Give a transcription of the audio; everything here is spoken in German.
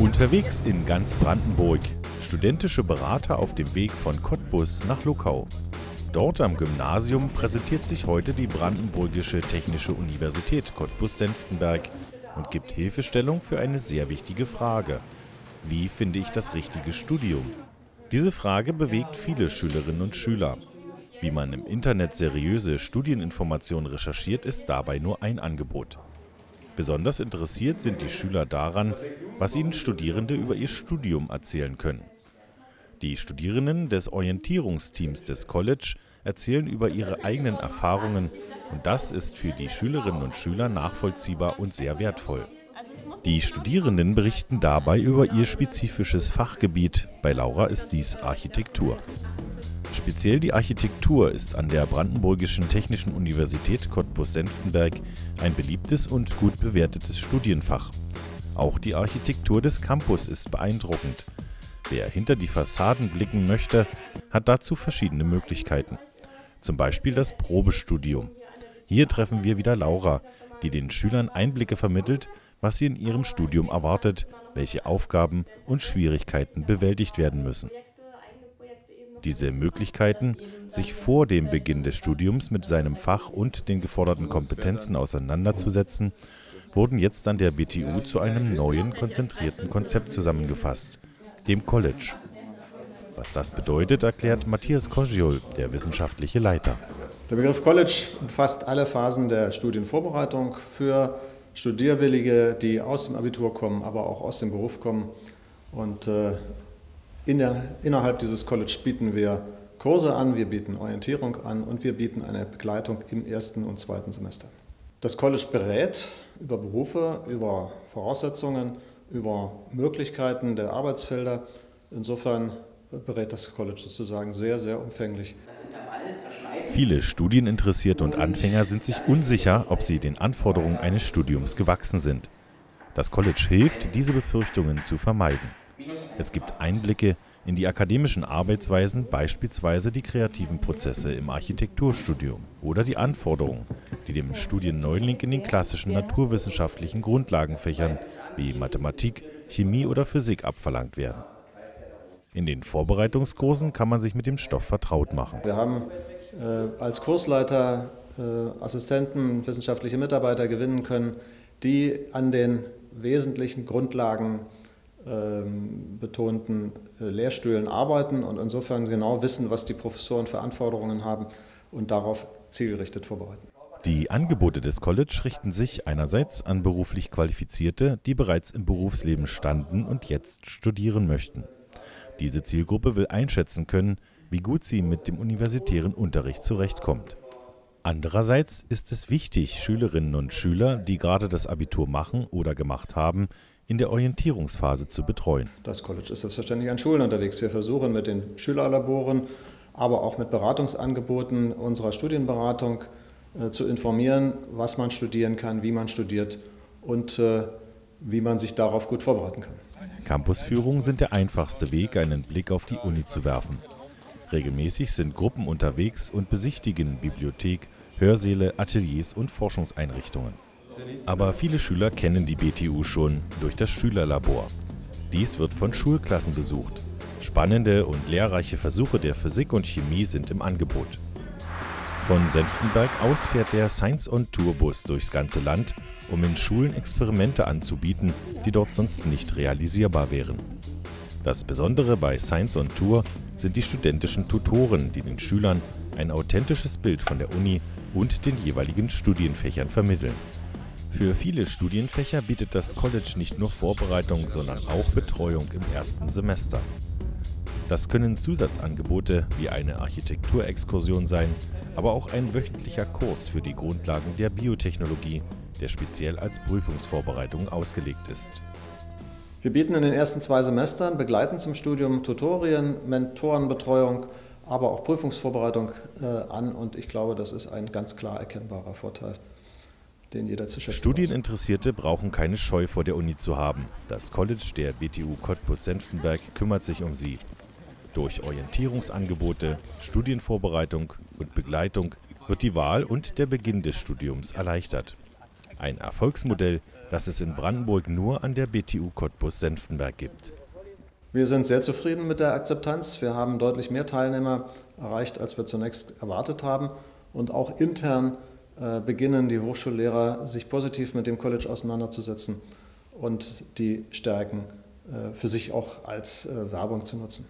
Unterwegs in ganz Brandenburg. Studentische Berater auf dem Weg von Cottbus nach Luckau. Dort am Gymnasium präsentiert sich heute die Brandenburgische Technische Universität Cottbus-Senftenberg und gibt Hilfestellung für eine sehr wichtige Frage. Wie finde ich das richtige Studium? Diese Frage bewegt viele Schülerinnen und Schüler. Wie man im Internet seriöse Studieninformationen recherchiert, ist dabei nur ein Angebot. Besonders interessiert sind die Schüler daran, was ihnen Studierende über ihr Studium erzählen können. Die Studierenden des Orientierungsteams des College erzählen über ihre eigenen Erfahrungen und das ist für die Schülerinnen und Schüler nachvollziehbar und sehr wertvoll. Die Studierenden berichten dabei über ihr spezifisches Fachgebiet. Bei Laura ist dies Architektur. Speziell die Architektur ist an der Brandenburgischen Technischen Universität Cottbus-Senftenberg ein beliebtes und gut bewertetes Studienfach. Auch die Architektur des Campus ist beeindruckend. Wer hinter die Fassaden blicken möchte, hat dazu verschiedene Möglichkeiten. Zum Beispiel das Probestudium. Hier treffen wir wieder Laura, die den Schülern Einblicke vermittelt, was sie in ihrem Studium erwartet, welche Aufgaben und Schwierigkeiten bewältigt werden müssen. Diese Möglichkeiten, sich vor dem Beginn des Studiums mit seinem Fach und den geforderten Kompetenzen auseinanderzusetzen, wurden jetzt an der BTU zu einem neuen, konzentrierten Konzept zusammengefasst, dem College. Was das bedeutet, erklärt Matthias Kosciol, der wissenschaftliche Leiter. Der Begriff College umfasst alle Phasen der Studienvorbereitung für Studierwillige, die aus dem Abitur kommen, aber auch aus dem Beruf kommen. Und äh, in der, innerhalb dieses College bieten wir Kurse an, wir bieten Orientierung an und wir bieten eine Begleitung im ersten und zweiten Semester. Das College berät über Berufe, über Voraussetzungen, über Möglichkeiten der Arbeitsfelder. Insofern berät das College sozusagen sehr, sehr umfänglich. Viele Studieninteressierte und Anfänger sind sich unsicher, ob sie den Anforderungen eines Studiums gewachsen sind. Das College hilft, diese Befürchtungen zu vermeiden. Es gibt Einblicke in die akademischen Arbeitsweisen, beispielsweise die kreativen Prozesse im Architekturstudium oder die Anforderungen, die dem Studienneuling in den klassischen naturwissenschaftlichen Grundlagenfächern wie Mathematik, Chemie oder Physik abverlangt werden. In den Vorbereitungskursen kann man sich mit dem Stoff vertraut machen. Wir haben äh, als Kursleiter äh, Assistenten, wissenschaftliche Mitarbeiter gewinnen können, die an den wesentlichen Grundlagen betonten äh, Lehrstühlen arbeiten und insofern genau wissen, was die Professoren für Anforderungen haben und darauf zielgerichtet vorbereiten. Die Angebote des College richten sich einerseits an beruflich Qualifizierte, die bereits im Berufsleben standen und jetzt studieren möchten. Diese Zielgruppe will einschätzen können, wie gut sie mit dem universitären Unterricht zurechtkommt. Andererseits ist es wichtig, Schülerinnen und Schüler, die gerade das Abitur machen oder gemacht haben, in der Orientierungsphase zu betreuen. Das College ist selbstverständlich an Schulen unterwegs. Wir versuchen mit den Schülerlaboren, aber auch mit Beratungsangeboten unserer Studienberatung äh, zu informieren, was man studieren kann, wie man studiert und äh, wie man sich darauf gut vorbereiten kann. Campusführungen sind der einfachste Weg, einen Blick auf die Uni zu werfen. Regelmäßig sind Gruppen unterwegs und besichtigen Bibliothek, Hörsäle, Ateliers und Forschungseinrichtungen. Aber viele Schüler kennen die BTU schon durch das Schülerlabor. Dies wird von Schulklassen besucht. Spannende und lehrreiche Versuche der Physik und Chemie sind im Angebot. Von Senftenberg aus fährt der Science on Tour Bus durchs ganze Land, um in Schulen Experimente anzubieten, die dort sonst nicht realisierbar wären. Das Besondere bei Science on Tour sind die studentischen Tutoren, die den Schülern ein authentisches Bild von der Uni und den jeweiligen Studienfächern vermitteln. Für viele Studienfächer bietet das College nicht nur Vorbereitung, sondern auch Betreuung im ersten Semester. Das können Zusatzangebote wie eine Architekturexkursion sein, aber auch ein wöchentlicher Kurs für die Grundlagen der Biotechnologie, der speziell als Prüfungsvorbereitung ausgelegt ist. Wir bieten in den ersten zwei Semestern begleitend zum Studium Tutorien, Mentorenbetreuung, aber auch Prüfungsvorbereitung äh, an und ich glaube, das ist ein ganz klar erkennbarer Vorteil den jeder zu schätzen Studieninteressierte brauchen keine Scheu vor der Uni zu haben. Das College der BTU Cottbus-Senftenberg kümmert sich um sie. Durch Orientierungsangebote, Studienvorbereitung und Begleitung wird die Wahl und der Beginn des Studiums erleichtert. Ein Erfolgsmodell, das es in Brandenburg nur an der BTU Cottbus-Senftenberg gibt. Wir sind sehr zufrieden mit der Akzeptanz. Wir haben deutlich mehr Teilnehmer erreicht, als wir zunächst erwartet haben. Und auch intern äh, beginnen die Hochschullehrer, sich positiv mit dem College auseinanderzusetzen und die Stärken äh, für sich auch als äh, Werbung zu nutzen.